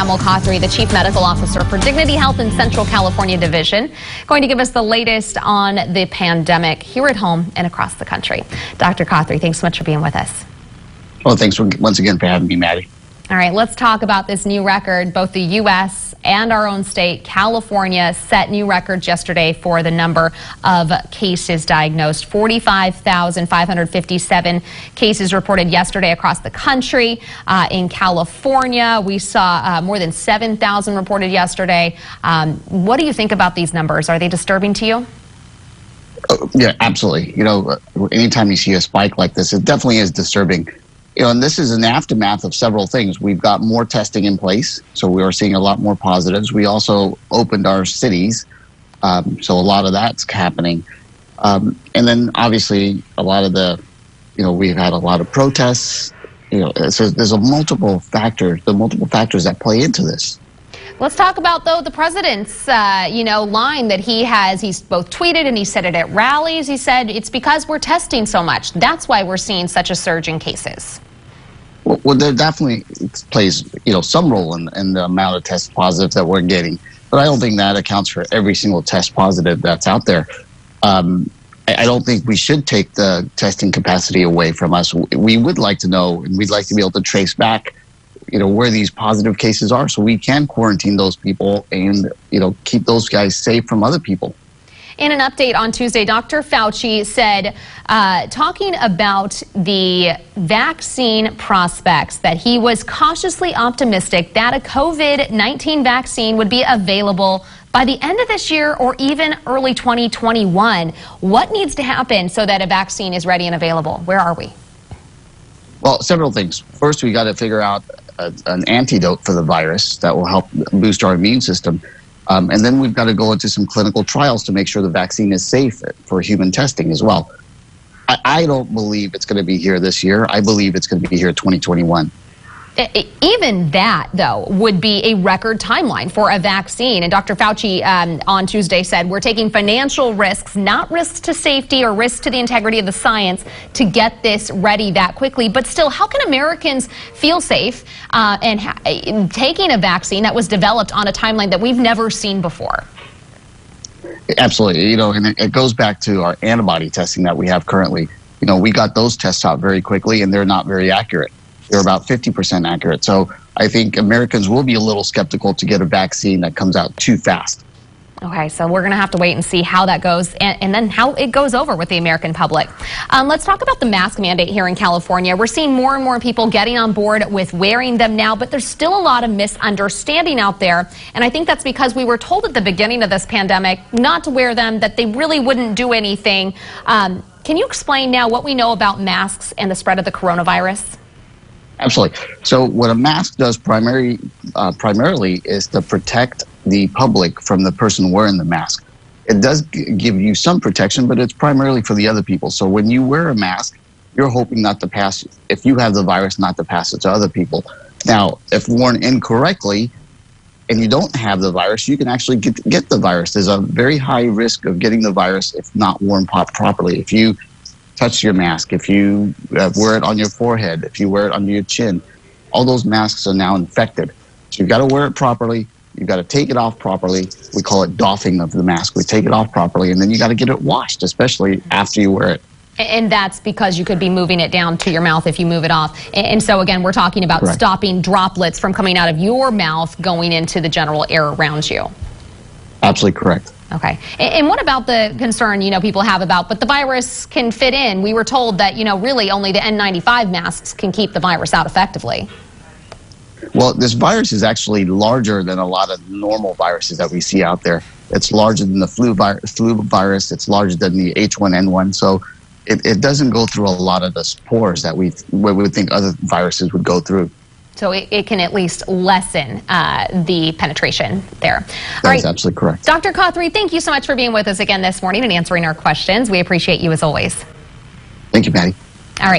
Trammell Kothary, the Chief Medical Officer for Dignity Health in Central California Division, going to give us the latest on the pandemic here at home and across the country. Dr. Kothary, thanks so much for being with us. Well, thanks for, once again for having me, Maddie. All right, let's talk about this new record. Both the U.S. and our own state, California, set new records yesterday for the number of cases diagnosed. 45,557 cases reported yesterday across the country. Uh, in California, we saw uh, more than 7,000 reported yesterday. Um, what do you think about these numbers? Are they disturbing to you? Uh, yeah, absolutely. You know, anytime you see a spike like this, it definitely is disturbing you know, and this is an aftermath of several things. We've got more testing in place, so we are seeing a lot more positives. We also opened our cities, um, so a lot of that's happening. Um, and then obviously a lot of the, you know, we've had a lot of protests. You know, so there's a multiple factors, the multiple factors that play into this. Let's talk about though the president's, uh, you know, line that he has. He's both tweeted and he said it at rallies. He said it's because we're testing so much. That's why we're seeing such a surge in cases. Well, well, there definitely plays, you know, some role in, in the amount of test positives that we're getting, but I don't think that accounts for every single test positive that's out there. Um, I don't think we should take the testing capacity away from us. We would like to know, and we'd like to be able to trace back, you know, where these positive cases are, so we can quarantine those people and you know keep those guys safe from other people. In an update on Tuesday, Dr. Fauci said, uh, talking about the vaccine prospects, that he was cautiously optimistic that a COVID 19 vaccine would be available by the end of this year or even early 2021. What needs to happen so that a vaccine is ready and available? Where are we? Well, several things. First, we got to figure out a, an antidote for the virus that will help boost our immune system. Um, and then we've got to go into some clinical trials to make sure the vaccine is safe for human testing as well. I, I don't believe it's going to be here this year. I believe it's going to be here 2021 even that, though, would be a record timeline for a vaccine. And Dr. Fauci um, on Tuesday said, we're taking financial risks, not risks to safety or risks to the integrity of the science to get this ready that quickly. But still, how can Americans feel safe uh, and in taking a vaccine that was developed on a timeline that we've never seen before? Absolutely. You know, and it goes back to our antibody testing that we have currently. You know, we got those tests out very quickly and they're not very accurate they're about 50% accurate. So I think Americans will be a little skeptical to get a vaccine that comes out too fast. Okay, so we're going to have to wait and see how that goes and, and then how it goes over with the American public. Um, let's talk about the mask mandate here in California. We're seeing more and more people getting on board with wearing them now, but there's still a lot of misunderstanding out there. And I think that's because we were told at the beginning of this pandemic not to wear them, that they really wouldn't do anything. Um, can you explain now what we know about masks and the spread of the coronavirus? Absolutely. So, what a mask does primary, uh, primarily is to protect the public from the person wearing the mask. It does g- give you some protection, but it's primarily for the other people. So, when you wear a mask, you're hoping not to pass, if you have the virus, not to pass it to other people. Now, if worn incorrectly and you don't have the virus, you can actually get, get the virus. There's a very high risk of getting the virus if not worn properly. If you touch your mask, if you uh, wear it on your forehead, if you wear it under your chin, all those masks are now infected. So you've got to wear it properly. You've got to take it off properly. We call it doffing of the mask. We take it off properly, and then you got to get it washed, especially after you wear it. And that's because you could be moving it down to your mouth if you move it off. And so, again, we're talking about Correct. stopping droplets from coming out of your mouth going into the general air around you. Absolutely correct. Okay. And what about the concern, you know, people have about, but the virus can fit in? We were told that, you know, really only the N95 masks can keep the virus out effectively. Well, this virus is actually larger than a lot of normal viruses that we see out there. It's larger than the flu, vi- flu virus. It's larger than the H1N1. So it, it doesn't go through a lot of the spores that we, we would think other viruses would go through. So it, it can at least lessen uh, the penetration there. That is absolutely correct. Dr. Kothary, thank you so much for being with us again this morning and answering our questions. We appreciate you as always. Thank you, Patty.